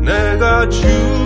내가 주